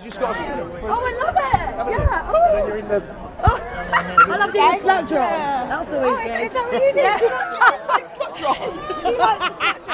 You just got to... Oh, I love it. Yeah. Oh. You're in the... I love doing slut drop. That's always Oh, good. is, is that what you did? Yeah. Did you just like slut drop? She likes the slut drop.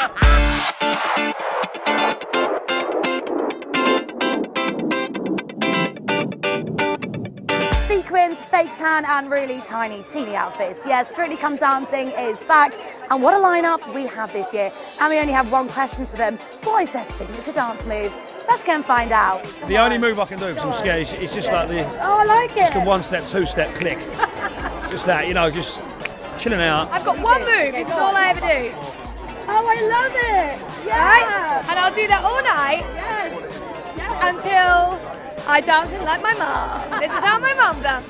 Fake tan, and really tiny, teeny outfits. Yes, Strictly Come Dancing is back, and what a lineup we have this year. And we only have one question for them. What is their signature dance move? Let's go and find out. Come The on. only move I can do because I'm scared is, is just like the, Oh, I like it. Just the one step, two step click. just that, you know, just chilling out. I've got one move, this is all I ever do. Oh, I love it. Yeah. Right? And I'll do that all night Yes. Yes. until I dance it like my mum. This is how my mum.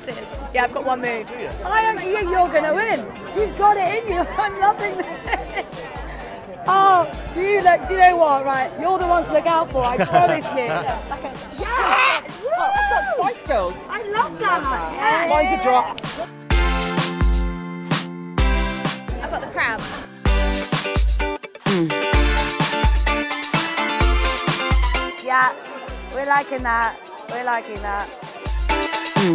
Yeah, I've got one move. I am. think you're going to win. You've got it in you. I'm loving this. Oh, you look, do you know what, right? You're the one to look out for, I promise you. Yes! Oh, that's like Spice Girls. I love that. Yes. Mine's a drop. I've got the crab. Hmm. Yeah, we're liking that. We're liking that. Bit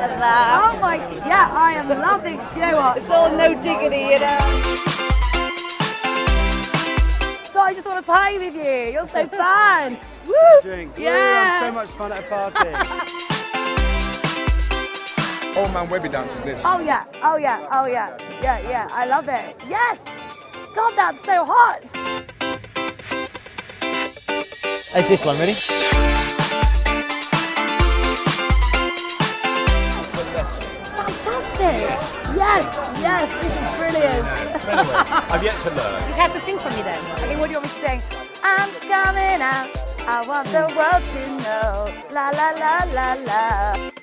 of that. Oh my, yeah, I am loving, do you know what? It's all no diggity, you know. So I just want to party with you. You're so fun. Woo! Drink. Yeah. so much fun at a party. Old man Webby dances this. Oh yeah, oh yeah, oh yeah, yeah, yeah. I love it. Yes. God, that's so hot. It's this one, ready? Fantastic. Yes, yes, this is brilliant. I've yet to learn. You have to sing for me then. Okay, what do you want me to sing? I'm coming out. I want the world to know. La la la la la.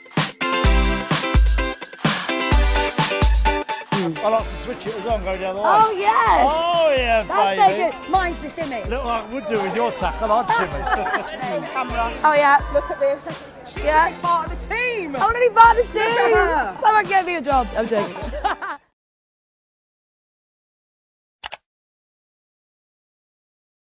I like to switch it as well and go the other way. Oh yes. Oh, yeah, That's baby. so good. Mine's the shimmy. Look like I would do with your tackle, I'd shimmy. Camera. Oh yeah, look at this. Yeah. Part of the team. I want to be part of the team. Someone get me a job. I'm joking.